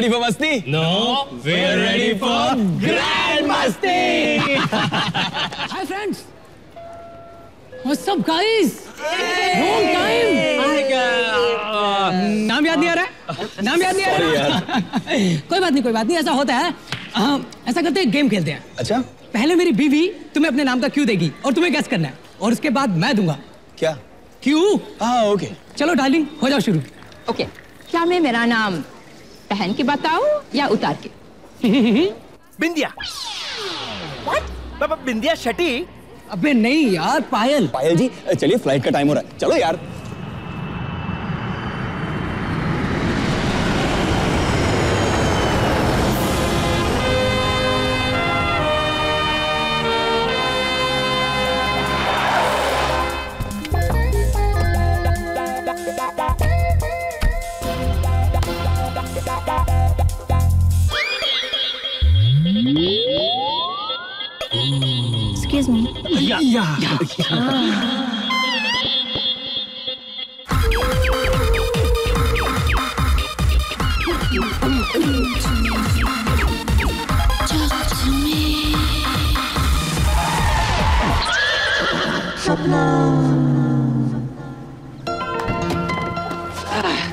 ready for masti? No, we're ready for grand masti. Hi friends. What's up guys? Hey. Long time. नाम याद नहीं आ रहा है? नाम याद नहीं आ रहा? कोई बात नहीं कोई बात नहीं ऐसा होता है हाँ, ऐसा करते हैं गेम खेलते हैं अच्छा पहले मेरी बीवी तुम्हें अपने नाम का क्यों देगी और तुम्हें गैस करना है और उसके बाद मैं दूँगा क्या क्यों हाँ ओके चलो डार्लिंग हो जाओ शुरू ओके क्या मैं मेरा नाम पहन के बताओ या उतार के? बिंदिया। बिंदिया शटी। अबे नहीं यार पायल। पायल जी चलिए फ़्लाइट का टाइम हो रहा है। चलो यार। Excuse me. Ja. ja. ja. Ah. Shop love. Ah.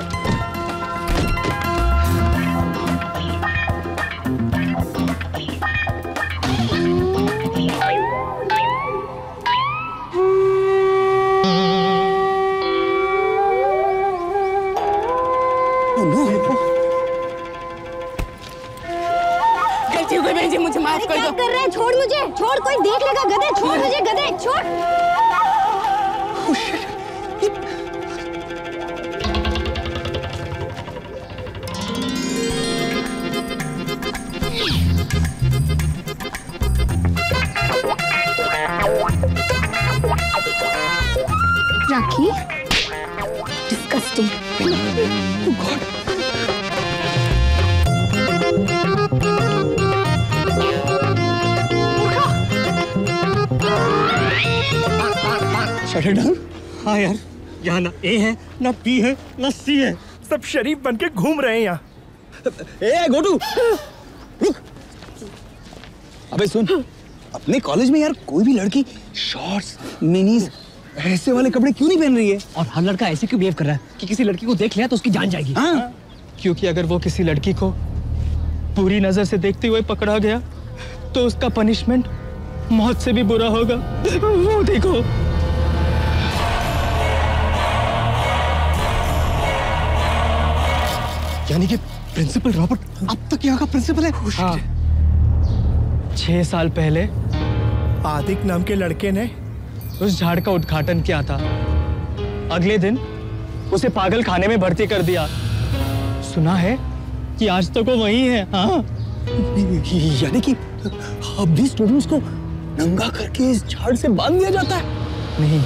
गई बहन जी मुझे माफ़ अरे क्या कर रहे हैं? छोड़ मुझे छोड़ कोई देख लेगा गधे छोड़ मुझे गधे छोड़। Rakhi disgusting shut it down हाँ यार यहाँ ना ए है ना पी है ना सी है। सब शरीफ बन के घूम रहे हैं यहाँ। ए गोटू रुक। अबे सुन अपने कॉलेज में यार कोई भी लड़की शॉर्ट्स मिनीज ऐसे वाले कपड़े क्यों नहीं पहन रही है? और हर लड़का ऐसे क्यों बिहेव कर रहा है कि किसी लड़की को देख लिया तो उसकी जान जाएगी? हाँ। क्योंकि अगर वो किसी लड़की को पूरी नज़र से देखते हुए पकड़ा गया तो उसका पनिशमेंट मौत से भी बुरा होगा। वो देखो। यानी कि प्रिंसिपल रॉबर्ट अब तक यहाँ का प्रिंसिपल है। हाँ। छह साल पहले आदिक नाम के लड़के ने उस झाड़ का उद्घाटन किया था। अगले दिन उसे पागल खाने में भर्ती कर दिया। सुना है कि आज तक वो वही है हाँ? यानी कि अब भी स्टूडेंट्स को नंगा करके इस झाड़ से बाँध दिया जाता है। नहीं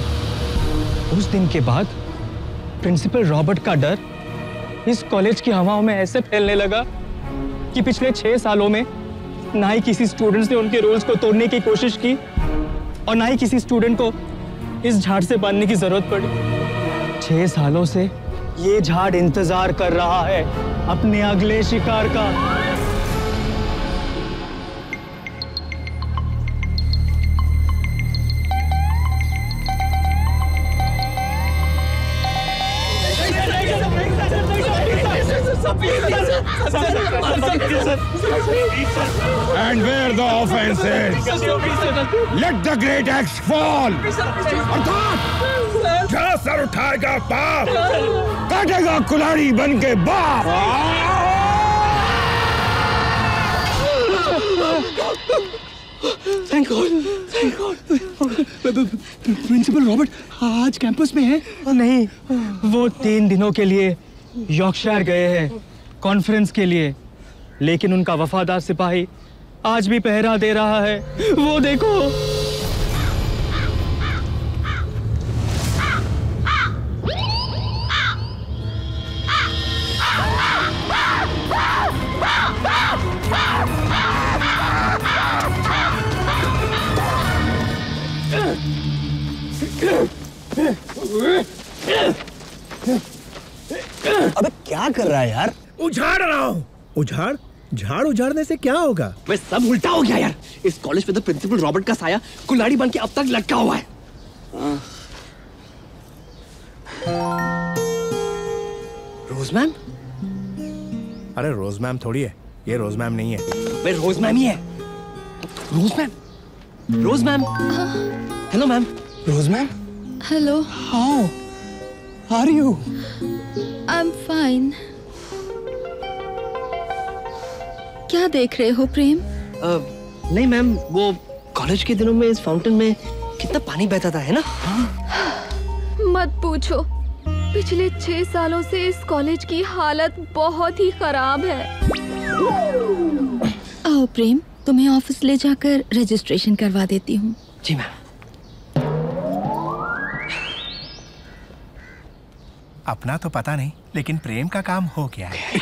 उस दिन के बाद प्रिंसिपल रॉबर्ट का डर इस कॉलेज की हवाओं में ऐसे फैलने लगा कि पिछले छह सालों में ना ही किसी स्टूडेंट्स ने उनके रूल्स को तोड़ने की कोशिश की और ना ही किसी स्टूडेंट को इस झाड़ से बांधने की ज़रूरत पड़ी। छह सालों से ये झाड़ इंतज़ार कर रहा है अपने अगले शिकार का। Let the great axe fall. अर्थात जहाँ सर उठाएगा पाप। काटेगा कुल्हाड़ी बन के बाप thank god thank god principal Robert आज कैंपस में है। नहीं। वो तीन दिनों के लिए यॉर्कशायर गए हैं कॉन्फ्रेंस के लिए। लेकिन उनका वफादार सिपाही आज भी पहरा दे रहा है। वो देखो। अबे क्या कर रहा है यार? उजाड़ रहा हूँ। उजाड़ झाड़ उजाड़ने से क्या होगा? वे सब उल्टा हो गया यार। इस कॉलेज पे तो प्रिंसिपल रॉबर्ट का साया कुल्हाड़ी बन के अब तक लटका हुआ है। Rose ma'am? अरे रोज मैम थोड़ी है। ये रोज मैम नहीं है। वे रोज मैम ही है। Rose ma'am? Rose ma'am? Hello ma'am. Rose ma'am? Hello. How? Are you? I am fine क्या देख रहे हो प्रेम? नहीं मैम वो कॉलेज के दिनों में इस फाउंटेन में कितना पानी बहता था है ना? मत पूछो। पिछले छह सालों से इस कॉलेज की हालत बहुत ही खराब है। आओ प्रेम तुम्हें ऑफ़िस ले जाकर रजिस्ट्रेशन करवा देती हूँ। जी मैम। अपना तो पता नहीं लेकिन प्रेम का काम हो गया है।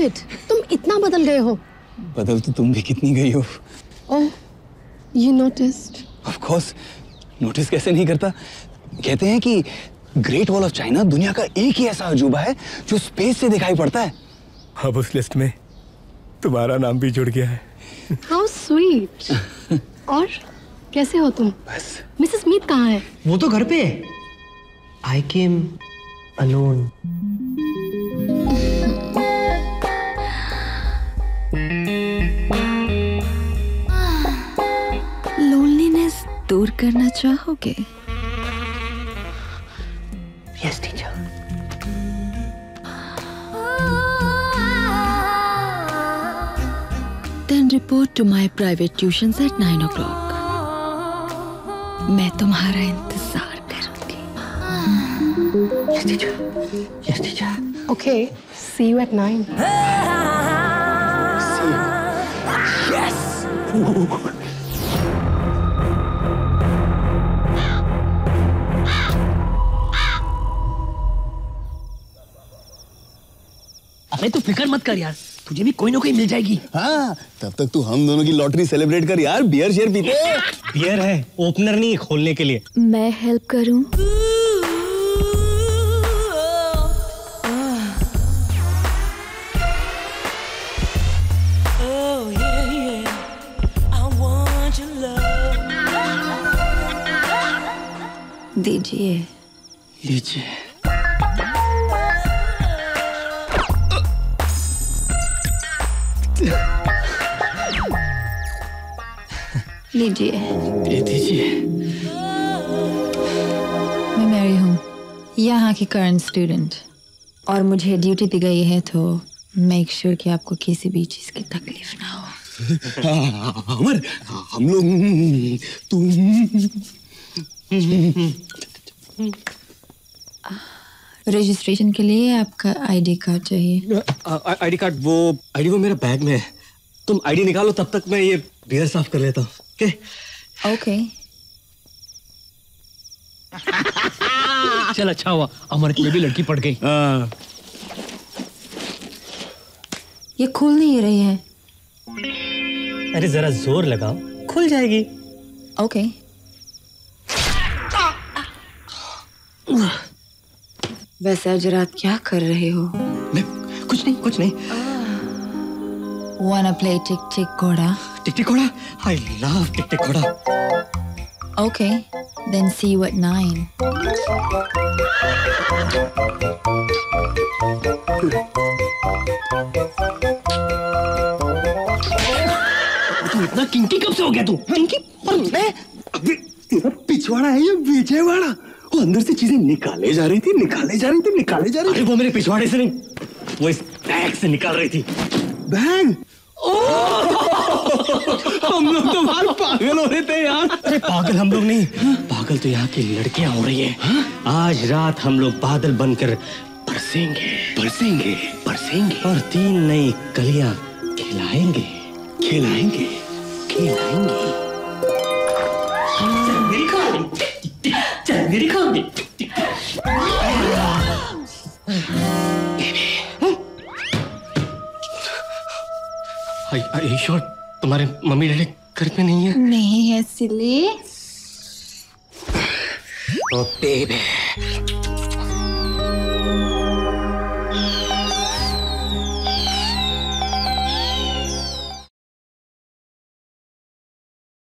डोंट तुम इतना बदल गए हो। बदल तो तुम भी कितनी गई हो। ओह you noticed of course notice कैसे नहीं करता? कहते हैं कि ग्रेट वॉल ऑफ़ चाइना दुनिया का एक ही ऐसा अजूबा है जो स्पेस से दिखाई पड़ता है। अब उस लिस्ट में तुम्हारा नाम भी जुड़ गया है। हाउ स्वीट और कैसे हो तुम? बस। मिसेस मीत कहाँ है? वो तो घर पे है। आई केम अलोन दूर करना चाहोगे? Yes teacher Then report to my private tuitions at 9 o'clock. मैं तुम्हारा इंतज़ार करूँगी। Yes teacher yes teacher okay see you at nine अरे तू फ़िक्र मत कर यार। तुझे भी कोई ना कोई मिल जाएगी। हाँ तब तक तू हम दोनों की लॉटरी सेलिब्रेट कर यार बियर शेयर पीते। बियर है ओपनर नहीं खोलने के लिए। मैं हेल्प करूँ? दीजिए। लीजिए। लीजिए। दे दीजिए। मैं मैरी हूँ। यहाँ की करंट स्टूडेंट और मुझे ड्यूटी दी गई है तो मेक श्योर कि आपको किसी भी चीज़ की तकलीफ़ ना हो। हाँ, अमर हम लोग तुम। रजिस्ट्रेशन के लिए आपका आईडी कार्ड चाहिए। आईडी कार्ड वो आईडी वो मेरा बैग में है। तुम आईडी निकालो तब तक मैं ये बियर साफ़ कर लेता हूँ ओके ओके चल अच्छा हुआ। अमर की भी लड़की पड़ गई। ये खुल नहीं रही है। अरे जरा ज़ोर लगाओ। खुल जाएगी। ओके वैसे आज रात क्या कर रहे हो? मैं कुछ नहीं कुछ नहीं। wanna play टिक टिक घोड़ा? टिक टिक घोड़ा? आई लव टिक टिक घोड़ा। Okay, then see you at nine. किंकी कब से हो गया तू? किंकी पर मैं अबे तेरा पिछवाड़ा है ये विजयवाड़ा वो अंदर से चीज़ें निकाले जा रही थी निकाले जा रही थी निकाले जा रही अरे वो मेरे पिछवाड़े से नहीं वो इस बैग से निकाल रही थी। बैग? हम लोग तो बाहर पागल हो रहे थे यार। अरे पागल हम लोग नहीं पागल तो यहाँ की लड़कियाँ हो रही है? आज रात हम लोग बादल बनकर बरसेंगे। बरसेंगे? बरसेंगे। और तीन नई कलियाँ खिलाएँगे। खिलाएँगे? खिलाएँगे। चल मेरी खाओगे ईश्वर तुम्हारे मम्मी डैडी घर पे नहीं है नहीं है सिली ओ बेबी